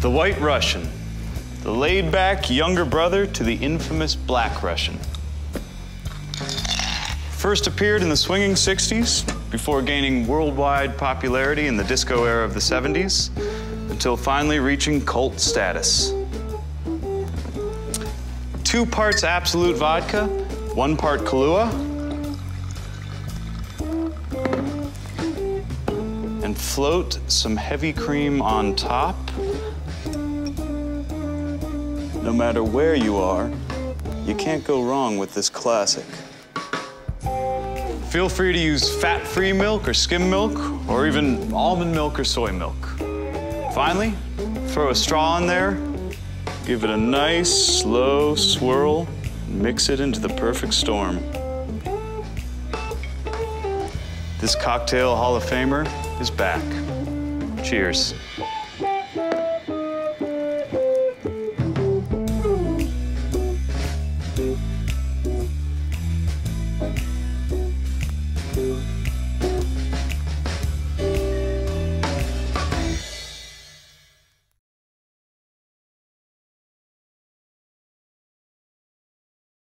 The White Russian, the laid back younger brother to the infamous Black Russian. First appeared in the swinging 60s before gaining worldwide popularity in the disco era of the 70s until finally reaching cult status. Two parts Absolut vodka, one part Kahlua, and float some heavy cream on top. No matter where you are, you can't go wrong with this classic. Feel free to use fat-free milk or skim milk, or even almond milk or soy milk. Finally, throw a straw in there, give it a nice, slow swirl, and mix it into the perfect storm. This cocktail Hall of Famer is back. Cheers.